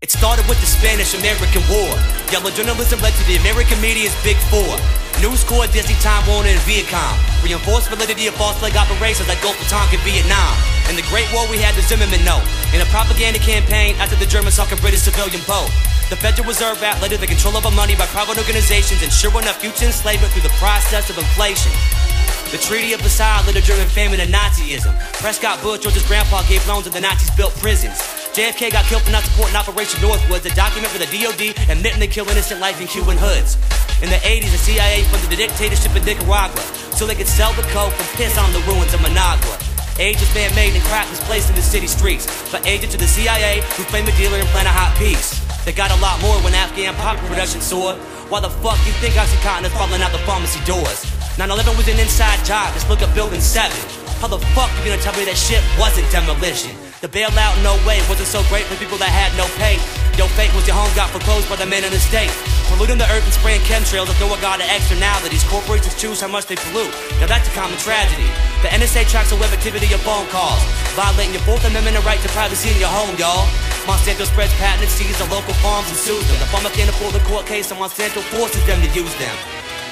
It started with the Spanish-American War. Yellow journalism led to the American media's Big Four. News Corps, Disney, Time Warner, and Viacom. Reinforced validity of false flag operations like Gulf of Tonkin, Vietnam. In the Great War, we had the Zimmermann note. In a propaganda campaign after the Germans sunk a British civilian boat. The Federal Reserve Act led to the control of our money by private organizations, ensuring our future enslavement through the process of inflation. The Treaty of Versailles led to German famine and Nazism. Prescott Bush, George's grandpa, gave loans and the Nazis built prisons. JFK got killed for not supporting Operation Northwoods, a document for the DOD admitting they kill innocent life in Cuban hoods. In the 80s, the CIA funded the dictatorship in Nicaragua so they could sell the coke and piss on the ruins of Managua. Age is man-made and crack was placed in the city streets by agents of the CIA who claim a dealer and plan a hot piece. They got a lot more when Afghan pop production soared. Why the fuck you think Oxycontin is falling out the pharmacy doors? 9-11 was an inside job, just look at Building 7. How the fuck you gonna tell me that shit wasn't demolition? The bailout, no way, wasn't so great for people that had no pay. Yo, fate was your home got foreclosed by the men in the state. Polluting the earth and spraying chemtrails with no regard to externalities. Corporations choose how much they pollute. Now that's a common tragedy. The NSA tracks the web activity of phone calls, violating your Fourth Amendment right to privacy in your home, y'all. Monsanto spreads patents, and seizes the local farms and sues them. The farmer can't afford the court case, so Monsanto forces them to use them.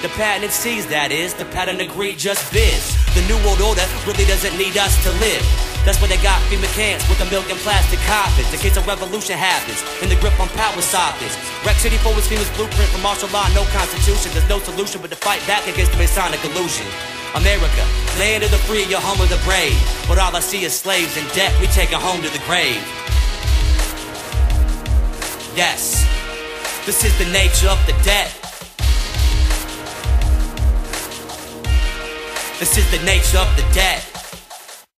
The patent sees that is, the patent agreed just biz. The new world order really doesn't need us to live. That's why they got FEMA camps with the milk and plastic coffins in case a revolution happens. And the grip on power softens. Rex 84 was FEMA's blueprint for martial law, no constitution. There's no solution but to fight back against the Masonic illusion. America, land of the free, your home of the brave. But all I see is slaves in debt, we take it home to the grave. Yes, this is the nature of the debt. This is the nature of the debt.